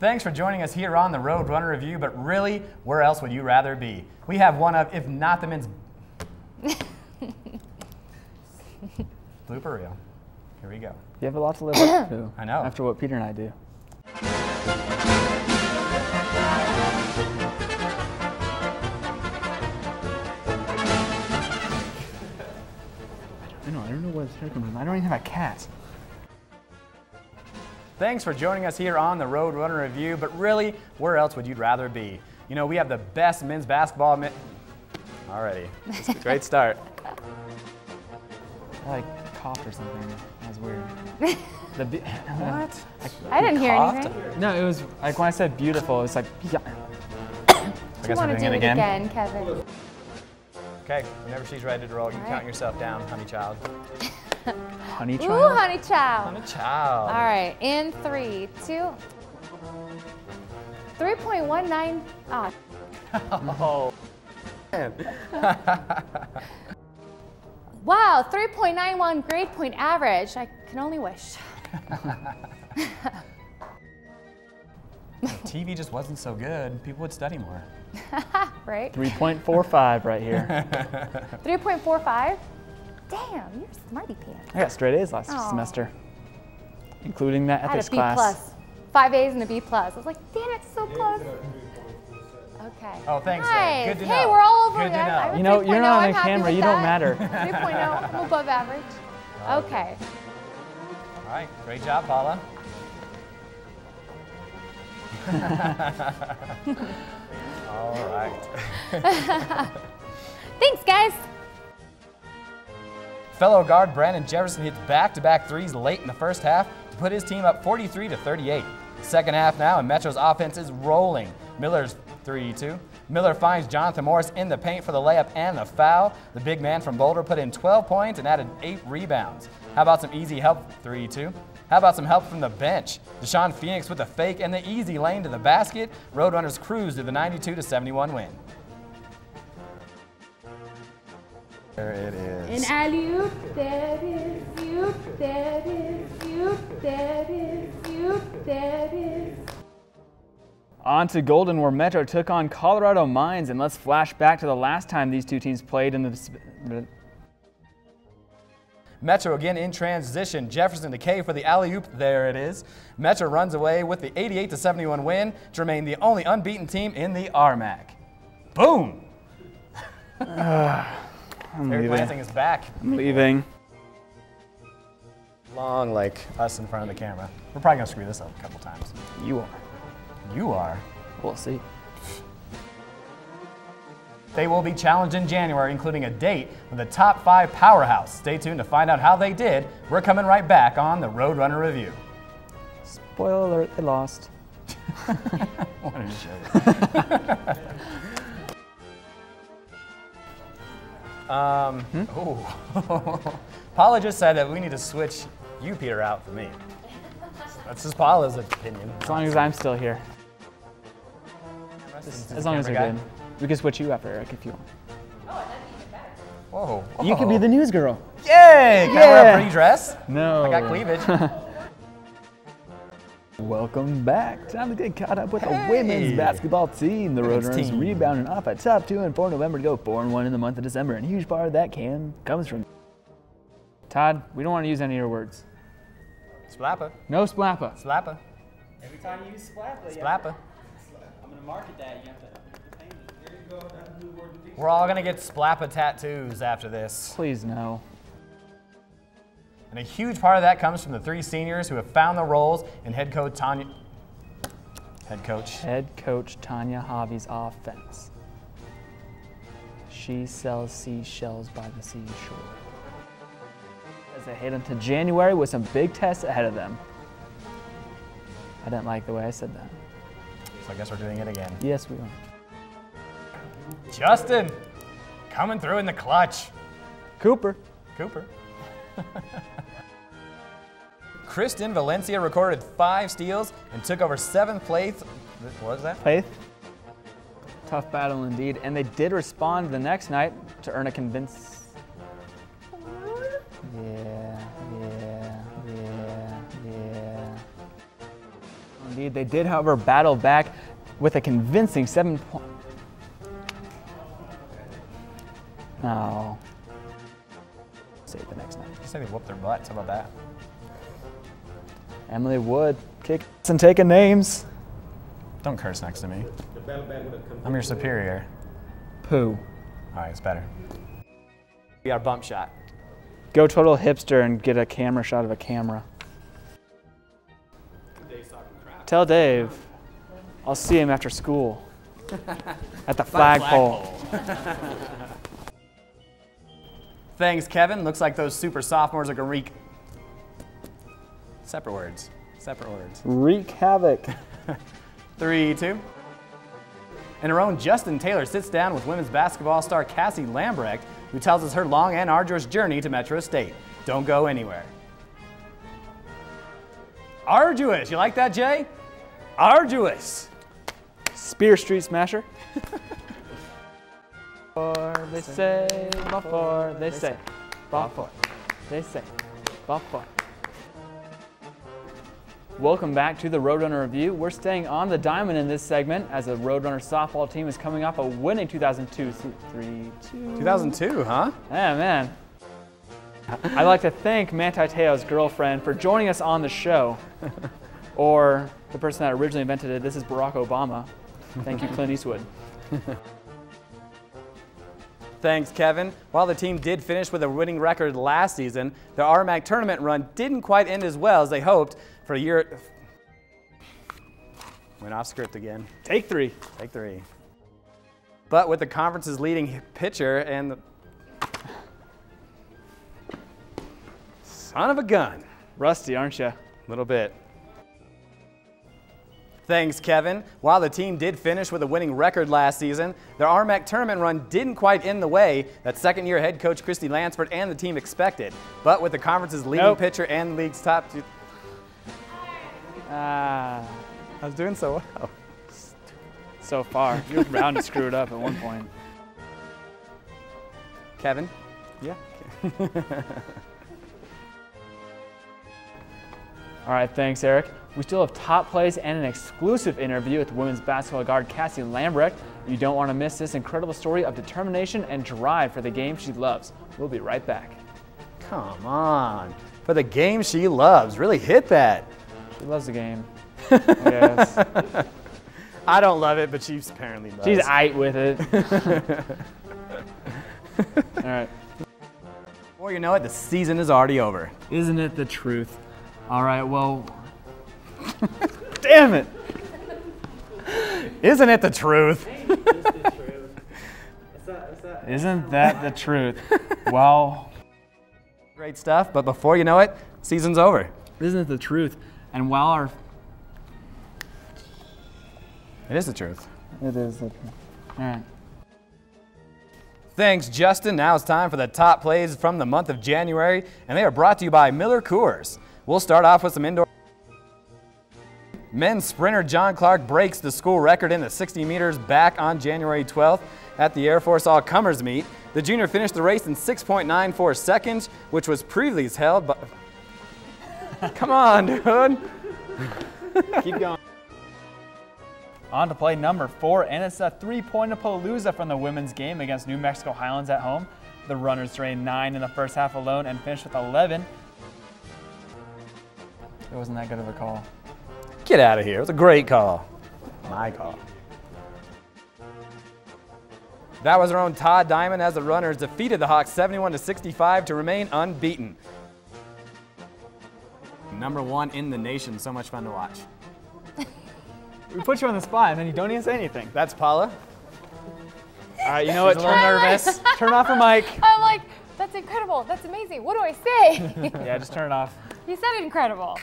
Thanks for joining us here on the Road Runner Review, but really, where else would you rather be? We have one of, if not the men's blooper reel. Here we go. You have a lot to live up to. I know. After what Peter and I do. I know. I don't know where this hair comes from. I don't even have a cat. Thanks for joining us here on the Road Runner Review, but really, where else would you rather be? You know, we have the best men's basketball. Mi- Already. It's a great start. I like coughed or something. That was weird. The be- What? I didn't hear coughed? anything. no, it was like when I said beautiful, it was like yeah. I guess you we're want to doing do it it again. again, Kevin? Okay, whenever she's ready to roll, you can All count right. yourself down, honey child. Honey Ooh, trial. honey child. Honey child. All right, in three, two, 3.19. Ah, Oh. wow, 3.91 grade point average. I can only wish. TV just wasn't so good. People would study more. Right? 3.45 right here. 3.45. Damn, you're smarty pants. I got straight A's last Aw. semester, including that ethics I had ethics a B class. plus, five A's and a B plus. I was like, damn, it's so close. Okay. Oh, thanks, Ed. Nice. Good to hey, know. we're all over Good it. to know. have a You know, you're not on oh, I'm camera, you don't that. matter. 3.0, I'm above average. Okay. All right, great job, Paula. All right. Thanks, guys. Fellow guard Brandon Jefferson hits back-to-back threes late in the first half to put his team up 43 to 38. Second half now, and Metro's offense is rolling. Miller's 3-2. Miller finds Jonathan Morris in the paint for the layup and the foul. The big man from Boulder put in 12 points and added 8 rebounds. How about some easy help 3-2? How about some help from the bench? Deshaun Phoenix with a fake and the easy lane to the basket. Roadrunners cruise to the 92 to 71 win. There it is. An alley-oop, there it is, you, there it is, you, there it is, you, there it is. On to Golden, where Metro took on Colorado Mines, and let's flash back to the last time these two teams played in the. Metro again in transition. Jefferson to K for the alley oop. There it is. Metro runs away with the 88 to 71 win to remain the only unbeaten team in the RMAC. Boom! I'm Eric leaving. Lansing is back. I'm leaving. Long like us in front of the camera. We're probably gonna screw this up a couple times. You are. You are. We'll see. They will be challenged in January, including a date with the top five powerhouse. Stay tuned to find out how they did. We're coming right back on the Roadrunner Review. Spoiler alert, they lost. Wanted to show you. um, ooh. Paula just said that we need to switch you, Peter, out for me. That's just Paula's opinion. As long as I'm still here. As long as you're good. We can switch you after Eric if you want. Oh, Whoa. You could be the news girl. Yay! Can I wear a Yeah. pretty dress? No. I got cleavage. Welcome back. Time to get caught up with the women's basketball team. The Women's Roadrunners rebounding off a top two and four November to go four and one in the month of December, and a huge part of that can comes from. Todd, we don't want to use any of your words. Splappa. No splappa. Splappa. Every time you use Splappa, Splappa. I'm gonna market that. You have to pay me. Here you go. That's a new word to We're all gonna get Splappa tattoos after this. Please no. And a huge part of that comes from the three seniors who have found their roles in head coach Tanya. Head coach. Head coach Tanya Haave's offense. She sells seashells by the seashore. As they head into January with some big tests ahead of them. I didn't like the way I said that. So I guess we're doing it again. Yes, we are. Justin, coming through in the clutch. Cooper. Cooper. Kristen Valencia recorded five steals and took over seventh place. What was that? Faith. Tough battle indeed, and they did respond the next night to earn a convince. Yeah, yeah, yeah, yeah. Indeed, they did, however, battle back with a convincing seven point. No. Save the next night. You say they whooped their butts. How about that? Emily Wood, kick and taking names. Don't curse next to me. I'm your superior. Pooh. All right, it's better. We got a bump shot. Go total hipster and get a camera shot of a camera. Tell Dave. I'll see him after school. At the flagpole. Thanks, Kevin. Looks like those super sophomores are gonna wreak. Separate words. Separate words. Wreak havoc. Three, two. And her own Justin Taylor sits down with women's basketball star Cassie Lambrecht, who tells us her long and arduous journey to Metro State. Don't go anywhere. Arduous. You like that, Jay? Arduous. Spear Street Smasher. They say, they say, they say. Welcome back to the Roadrunner Review. We're staying on the diamond in this segment as the Roadrunner softball team is coming off a winning 2002 3 2. 2002, huh? Yeah, man. I'd like to thank Manti Te'o's girlfriend for joining us on the show. or the person that originally invented it, this is Barack Obama. Thank you, Clint Eastwood. Thanks, Kevin. While the team did finish with a winning record last season, the RMAC tournament run didn't quite end as well as they hoped for a year. Went off script again. Take three. Take three. But with the conference's leading pitcher and the son of a gun, Rusty, aren't you? a little bit. Thanks, Kevin. While the team did finish with a winning record last season, their RMAC tournament run didn't quite end the way that second year head coach Christy Lansford and the team expected. But with the conference's leading Nope. pitcher and the league's top two. Ah, I was doing so well. so far. You were bound to screw it up at one point. Kevin? Yeah. All right, thanks, Eric. We still have top plays and an exclusive interview with women's basketball guard Cassie Lambrecht. You don't want to miss this incredible story of determination and drive for the game she loves. We'll be right back. Come on. For the game she loves. Really hit that. She loves the game. yes. I don't love it, but she apparently does. She's aight with it. All right. Before you know it, the season is already over. Isn't it the truth? All right, well. Damn it! Isn't it the truth? Isn't that the truth? Well, Great stuff, but before you know it, season's over. isn't it the truth? And while our. It is the truth. It is the truth. All right. Thanks, Justin. Now it's time for the top plays from the month of January, and they are brought to you by Miller Coors. We'll start off with some indoor. Men's sprinter John Clark breaks the school record in the 60 meters back on January 12th at the Air Force All Comers meet. The junior finished the race in 6.94 seconds, which was previously held by. Come on, dude. Keep going. On to play number four, and it's a three-point palooza from the women's game against New Mexico Highlands at home. The runners drained nine in the first half alone and finished with 11. It wasn't that good of a call. Get out of here. It was a great call. My call. That was our own Todd Diamond as the runners defeated the Hawks 71 to 65 to remain unbeaten. Number one in the nation. So much fun to watch. We put you on the spot, and then you don't even say anything. That's Paula. All right, you know what? She's a little Turn, nervous. turn off your mic. I'm like, that's incredible. That's amazing. What do I say? Yeah, just turn it off. you said incredible.